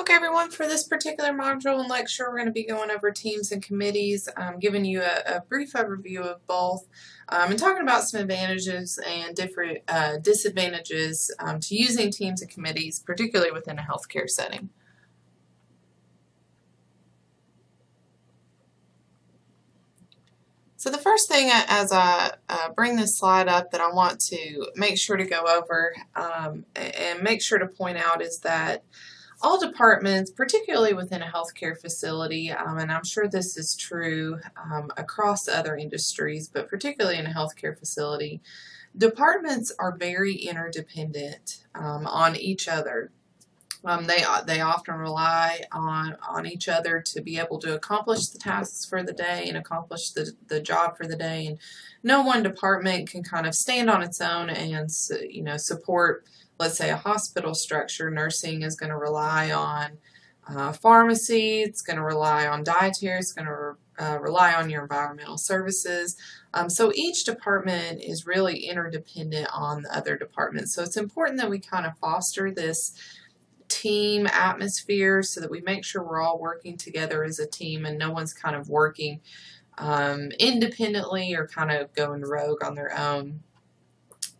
Okay everyone, for this particular module and lecture we're going to be going over teams and committees, um, giving you a, a, brief overview of both um, and talking about some advantages and different uh, disadvantages um, to using teams and committees, particularly within a healthcare setting. So the first thing as I uh, bring this slide up that I want to make sure to go over um, and make sure to point out is that all departments, particularly within a healthcare facility, um, and I'm sure this is true um, across other industries, but particularly in a healthcare facility, departments are very interdependent um, on each other. Um, they they often rely on on each other to be able to accomplish the tasks for the day and accomplish the the job for the day. And no one department can kind of stand on its own and you know support let's say a hospital structure, nursing is going to rely on uh, pharmacy, it's going to rely on dietary, it's going to uh, rely on your environmental services. Um, so each department is really interdependent on the other departments. So it's important that we kind of foster this team atmosphere so that we make sure we're all working together as a team and no one's kind of working um, independently or kind of going rogue on their own.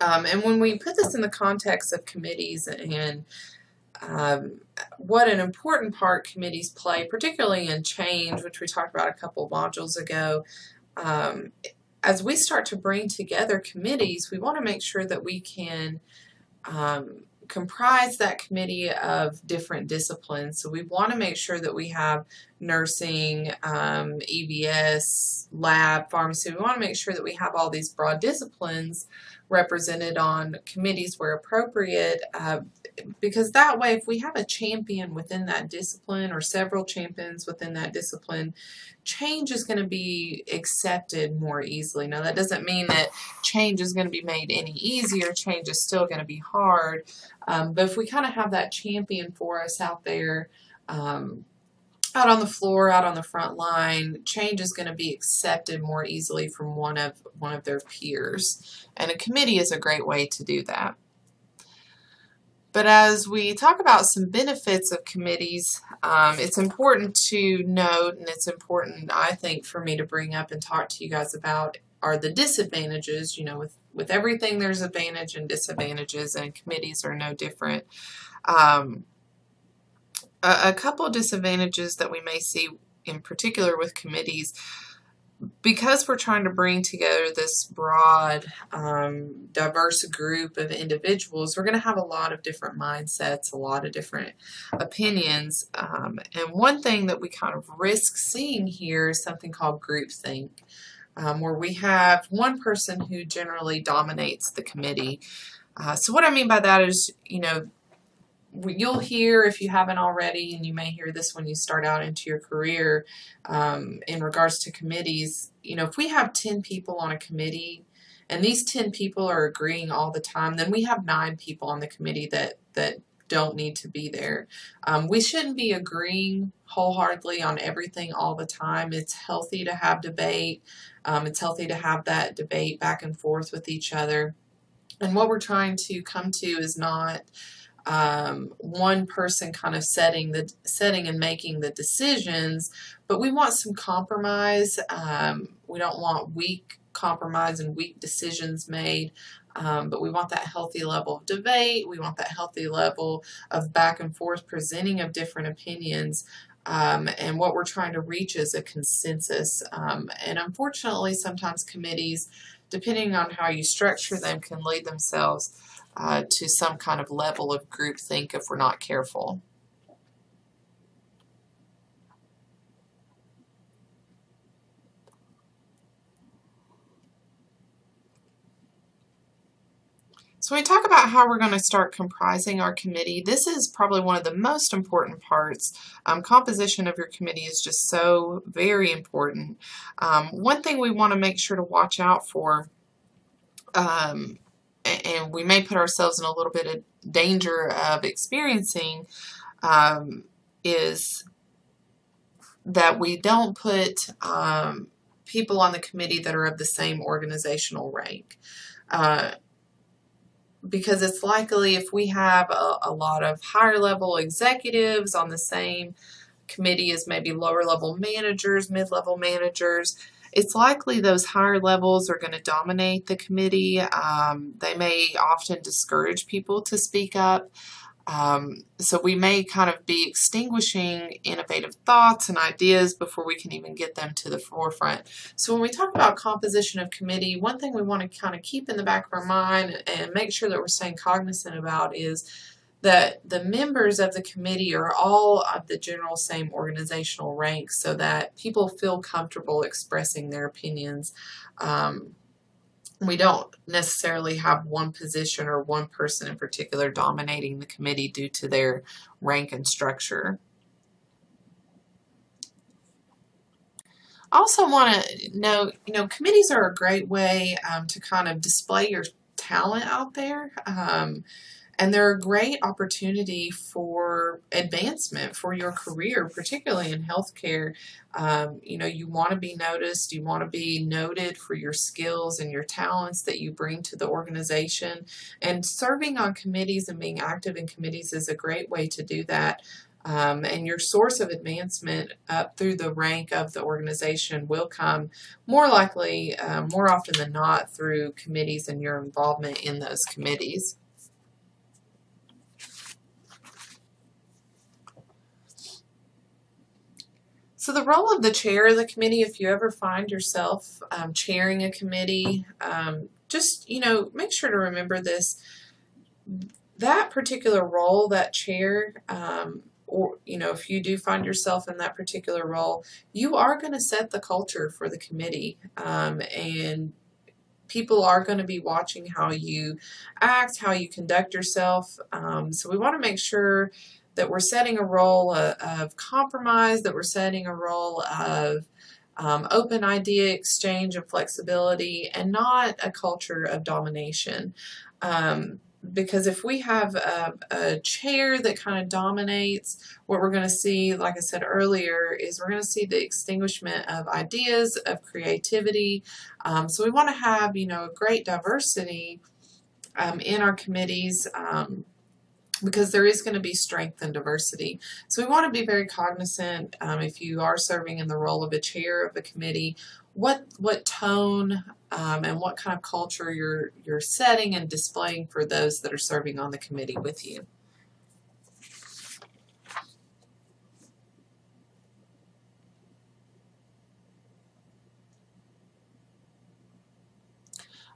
Um, and when we put this in the context of committees and um, what an important part committees play, particularly in change, which we talked about a couple modules ago, um, as we start to bring together committees, we want to make sure that we can um, comprise that committee of different disciplines. So we want to make sure that we have nursing, um, EVS, lab, pharmacy. We want to make sure that we have all these broad disciplines represented on committees where appropriate uh, because that way if we have a champion within that discipline or several champions within that discipline change is going to be accepted more easily. Now that doesn't mean that change is going to be made any easier. Change is still going to be hard. Um, but if we kind of have that champion for us out there um, out on the floor, out on the front line, change is going to be accepted more easily from one of one of their peers. And a committee is a great way to do that. But as we talk about some benefits of committees, um, it's important to note, and it's important, I think, for me to bring up and talk to you guys about are the disadvantages. You know, with, with everything there's advantage and disadvantages, and committees are no different. Um, a, a couple disadvantages that we may see in particular with committees because we're trying to bring together this broad, um, diverse group of individuals, we're going to have a lot of different mindsets, a lot of different opinions. Um, and one thing that we kind of risk seeing here is something called groupthink, um, where we have one person who generally dominates the committee. Uh, so what I mean by that is, you know, you'll hear if you haven't already, and you may hear this when you start out into your career um, in regards to committees. You know, if we have 10 people on a committee and these 10 people are agreeing all the time, then we have nine people on the committee that, that don't need to be there. Um, we shouldn't be agreeing wholeheartedly on everything all the time. It's healthy to have debate. Um, it's healthy to have that debate back and forth with each other. And what we're trying to come to is not um, one person kind of setting the setting and making the decisions, but we want some compromise. Um, we don't want weak compromise and weak decisions made. Um, but we want that healthy level of debate. We want that healthy level of back and forth presenting of different opinions. Um, and what we're trying to reach is a consensus. Um, and unfortunately, sometimes committees, depending on how you structure them, can lead themselves uh, to some kind of level of groupthink if we're not careful. So we talk about how we're going to start comprising our committee, this is probably one of the most important parts. Um, composition of your committee is just so very important. Um, one thing we want to make sure to watch out for um, and we may put ourselves in a little bit of danger of experiencing um, is that we don't put um, people on the committee that are of the same organizational rank. Uh, because it's likely if we have a, a lot of higher level executives on the same committee as maybe lower level managers, mid level managers, it's likely those higher levels are going to dominate the committee. Um, they may often discourage people to speak up. Um, so we may kind of be extinguishing innovative thoughts and ideas before we can even get them to the forefront. So when we talk about composition of committee, one thing we want to kind of keep in the back of our mind and make sure that we're staying cognizant about is that the members of the committee are all of the general same organizational rank so that people feel comfortable expressing their opinions. Um, we don't necessarily have one position or one person in particular dominating the committee due to their rank and structure. I also want to know, you know, committees are a great way um, to kind of display your talent out there. Um, and they're a great opportunity for advancement for your career, particularly in healthcare. Um, you know, you want to be noticed, you want to be noted for your skills and your talents that you bring to the organization. And serving on committees and being active in committees is a great way to do that. Um, and your source of advancement up through the rank of the organization will come more likely, uh, more often than not, through committees and your involvement in those committees. So the role of the chair of the committee, if you ever find yourself um, chairing a committee, um, just, you know, make sure to remember this. That particular role, that chair, um, or, you know, if you do find yourself in that particular role, you are going to set the culture for the committee. Um, and people are going to be watching how you act, how you conduct yourself. Um, so we want to make sure that we're setting a role of, of compromise, that we're setting a role of um, open idea exchange and flexibility, and not a culture of domination. Um, because if we have a, a chair that kind of dominates, what we're going to see, like I said earlier, is we're going to see the extinguishment of ideas, of creativity. Um, so we want to have, you know, a great diversity um, in our committees. Um, because there is going to be strength and diversity. So we want to be very cognizant um, if you are serving in the role of a chair of a committee, what what tone um, and what kind of culture you're you're setting and displaying for those that are serving on the committee with you.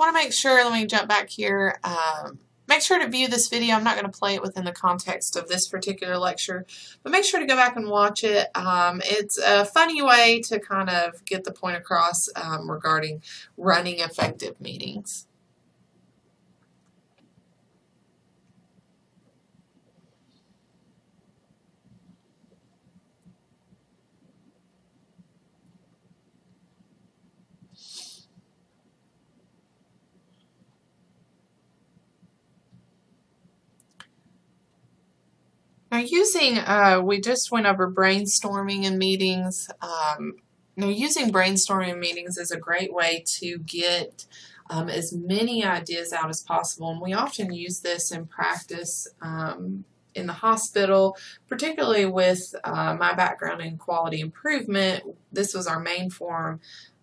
want to make sure, let me jump back here, um, Make sure to view this video. I'm not going to play it within the context of this particular lecture, but make sure to go back and watch it. Um, it's a funny way to kind of get the point across um, regarding running effective meetings. Using, uh, we just went over brainstorming in meetings. Um, now using brainstorming meetings is a great way to get um, as many ideas out as possible. And we often use this in practice um, in the hospital, particularly with uh, my background in quality improvement. This was our main form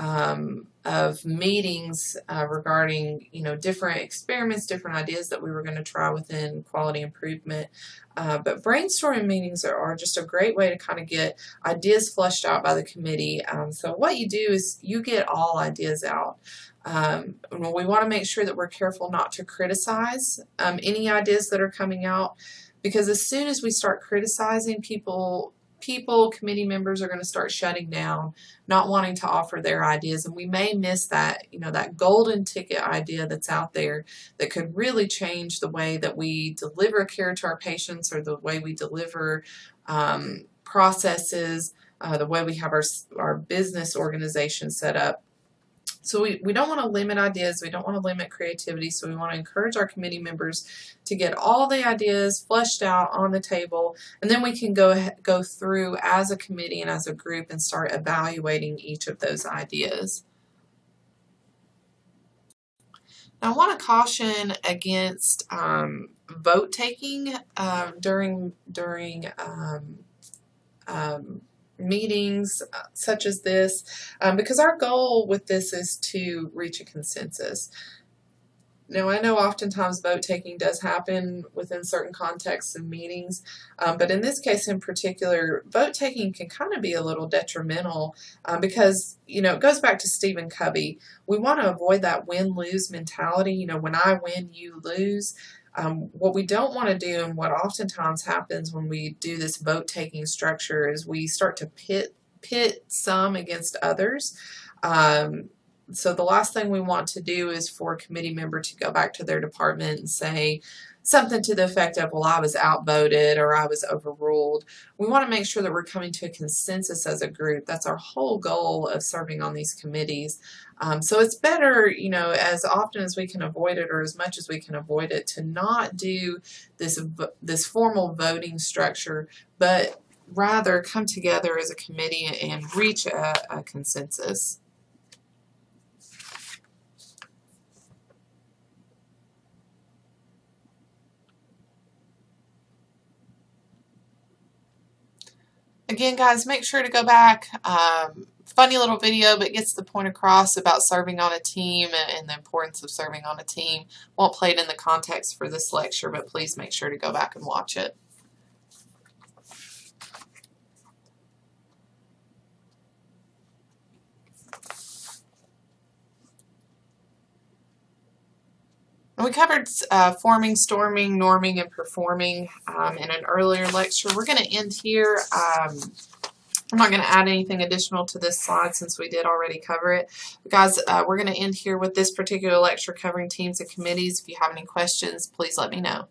um, of meetings uh, regarding you know different experiments, different ideas that we were going to try within quality improvement. Uh, but brainstorming meetings are, are, just a great way to kind of get ideas flushed out by the committee. Um, so what you do is you get all ideas out. Um, we want to make sure that we're careful not to criticize um, any ideas that are coming out because as soon as we start criticizing people people, committee members are going to start shutting down, not wanting to offer their ideas, and we may miss that, you know, that golden ticket idea that's out there that could really change the way that we deliver care to our patients or the way we deliver um, processes, uh, the way we have our, our business organization set up. So we, we don't want to limit ideas, we don't want to limit creativity, so we want to encourage our committee members to get all the ideas fleshed out on the table, and then we can go, go through as a committee and as a group and start evaluating each of those ideas. Now, I want to caution against um, vote taking um, during during um, um, meetings uh, such as this, um, because our goal with this is to reach a consensus. Now, I know oftentimes vote taking does happen within certain contexts of meetings, um, but in this case in particular, vote taking can kind of be a little detrimental um, because, you know, it goes back to Stephen Covey. We want to avoid that win lose mentality. You know, when I win, you lose. Um, what we don't want to do, and what oftentimes happens when we do this vote taking structure, is we start to pit pit some against others. Um, so the last thing we want to do is for a committee member to go back to their department and say something to the effect of, well, I was outvoted or I was overruled. We want to make sure that we're coming to a consensus as a group. That's our whole goal of serving on these committees. Um, so it's better, you know, as often as we can avoid it or as much as we can avoid it to not do this, this formal voting structure, but rather come together as a committee and reach a, a consensus. Again, guys, make sure to go back. Um, funny little video, but gets the point across about serving on a team and the importance of serving on a team. Won't play it in the context for this lecture, but please make sure to go back and watch it. We covered uh, forming, storming, norming, and performing um, in an earlier lecture. We're going to end here. Um, I'm not going to add anything additional to this slide since we did already cover it. But guys, uh, we're going to end here with this particular lecture covering teams and committees. If you have any questions, please let me know.